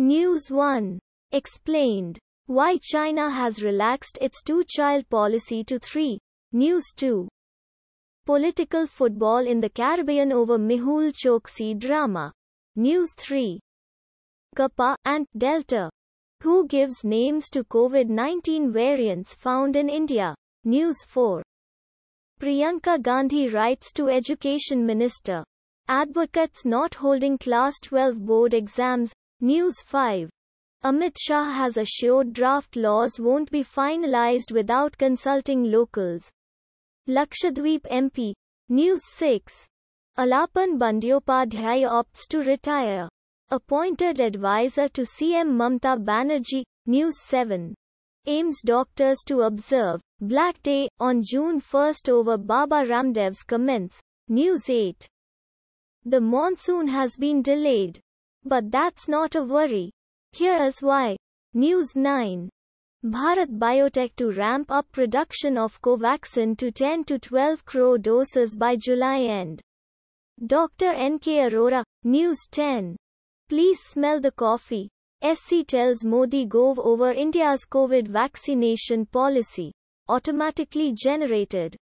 News 1. Explained. Why China has relaxed its two-child policy to three. News 2. Political football in the Caribbean over Mehul Choksi drama. News 3. Kappa and Delta. Who gives names to COVID-19 variants found in India? News 4. Priyanka Gandhi writes to Education Minister. Advocates not holding Class 12 board exams. News 5. Amit Shah has assured draft laws won't be finalized without consulting locals. Lakshadweep MP. News 6. Alapan Bandyopadhyay opts to retire. Appointed advisor to CM Mamata Banerjee. News 7. AIIMS doctors to observe Black Day on June 1 over Baba Ramdev's comments. News 8. The monsoon has been delayed. But that's not a worry. Here's why. News 9. Bharat Biotech to ramp up production of Covaxin to 10 to 12 crore doses by July end. Dr. N.K. Arora, News 10. Please smell the coffee. SC tells Modi Gove over India's COVID vaccination policy. Automatically generated.